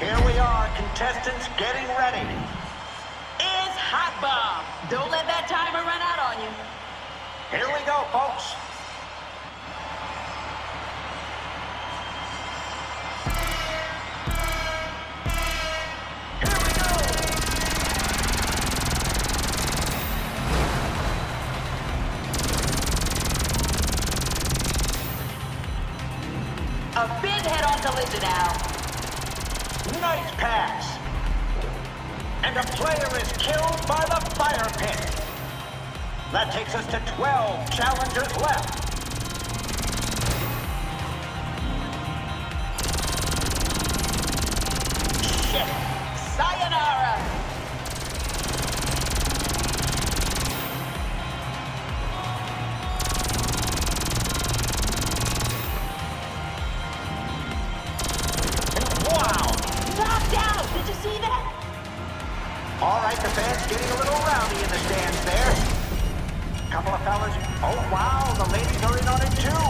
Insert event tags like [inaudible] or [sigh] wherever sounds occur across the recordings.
Here we are, contestants getting ready. It's Hot Bomb. Don't let that timer run out on you. Here we go, folks. Here we go. A big head-on collision now. Nice pass. And a player is killed by the fire pit. That takes us to 12 challengers left. Shit. See that? All right, the fans getting a little rowdy in the stands there. Couple of fellas. Oh, wow, the ladies are in on it too.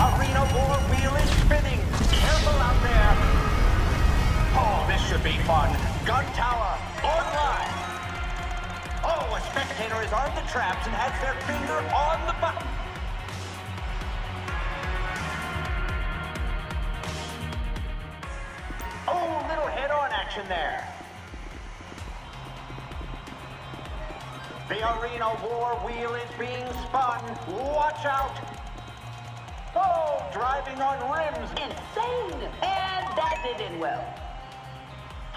Arena War wheel is spinning. Careful out there. Oh, this should be fun. Gun Tower, online. Oh, a spectator has armed the traps and has their finger on the button. Head-on action there. The Arena War wheel is being spun. Watch out! Oh, driving on rims. Insane. And that didn't end well.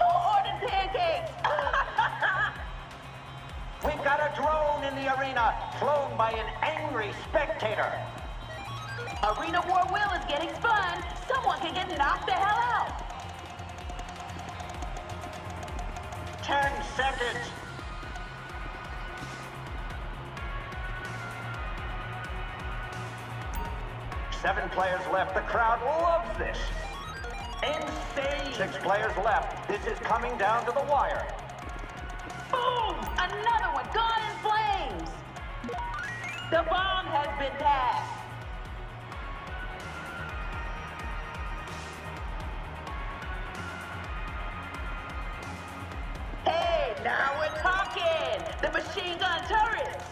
Oh, Who ordered pancakes? [laughs] We've got a drone in the arena, flown by an angry spectator. Arena War wheel is getting spun. Someone can get knocked the hell out. Ten seconds. Seven players left. The crowd loves this. Insane. Six players left. This is coming down to the wire. Boom! Another one gone in flames. The bomb has been passed. The machine gun turrets.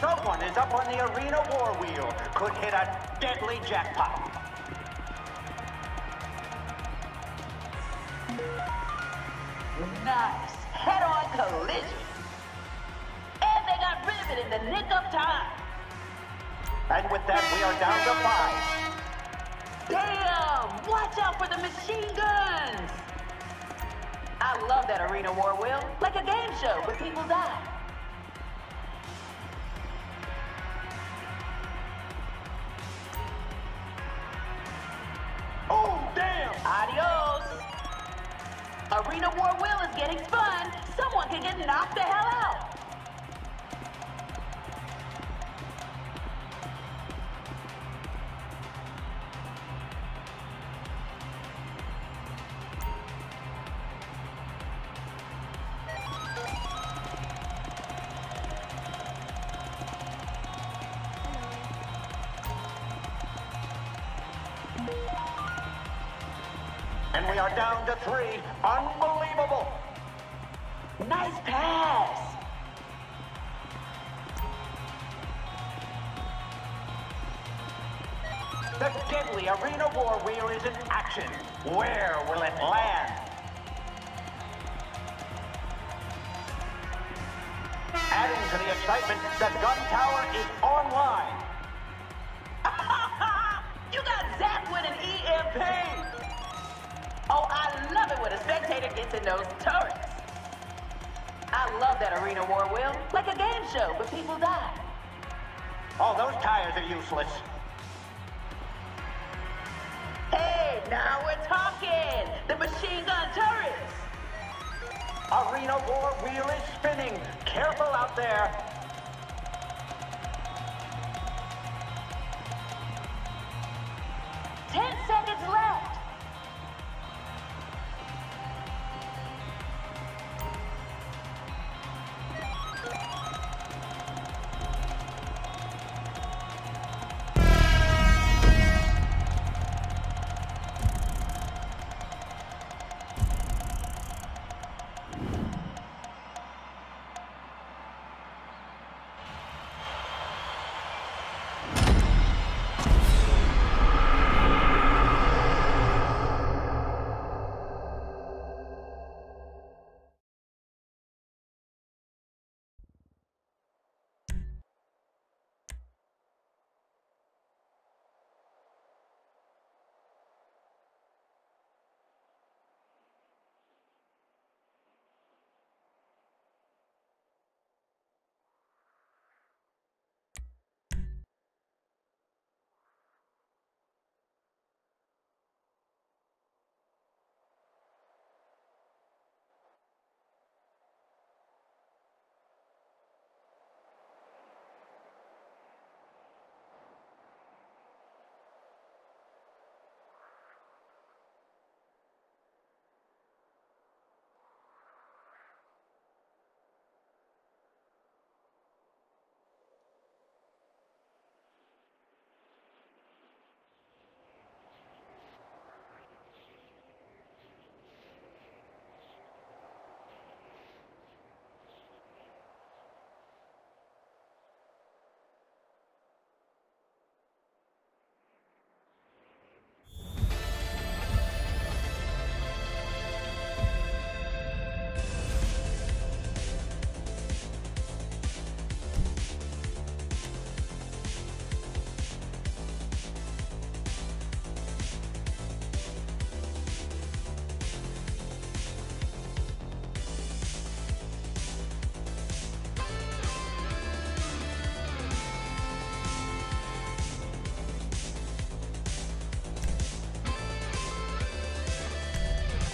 Someone is up on the arena war wheel. Could hit a deadly jackpot. Nice. Head-on collision. In the nick of time. And with that, we are down to five. Damn! Watch out for the machine guns! I love that arena war wheel. Like a game show, but people die. Oh, damn! Adios! Arena war wheel is getting spun. Someone can get knocked the hell out. And we are down to three. Unbelievable. Nice pass. The deadly arena war wheel is in action. Where will it land? Adding to the excitement, the gun tower is online. In those turrets. I love that arena war wheel. Like a game show, but people die. All those tires are useless. Hey, now we're talking. The machine gun turrets. Arena war wheel is spinning. Careful out there.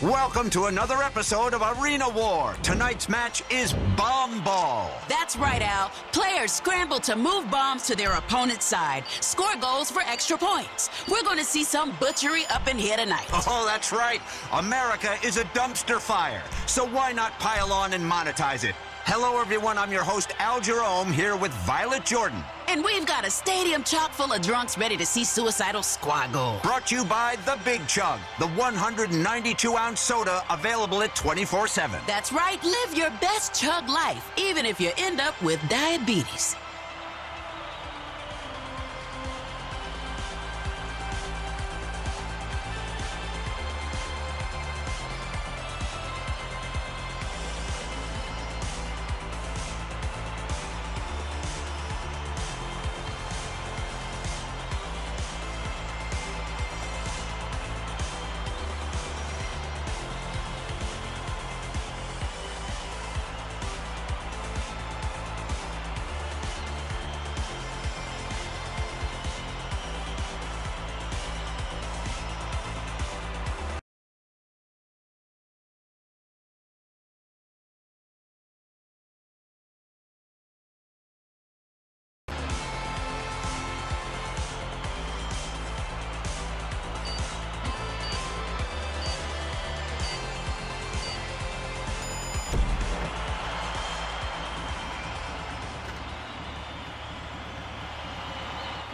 Welcome to another episode of Arena War. Tonight's match is Bomb Ball. That's right, Al. Players scramble to move bombs to their opponent's side, score goals for extra points. We're going to see some butchery up in here tonight. [laughs] Oh, that's right. America is a dumpster fire, so why not pile on and monetize it? Hello, everyone. I'm your host, Al Jerome, here with Violet Jordan. And we've got a stadium chock full of drunks ready to see Suicidal squad goal. Brought to you by The Big Chug, the 192-ounce soda available at 24-7. That's right. Live your best chug life, even if you end up with diabetes.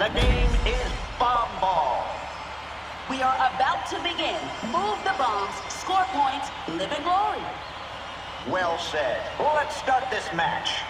The game is Bomb Ball. We are about to begin. Move the bombs, score points, live in glory. Well said. Let's start this match.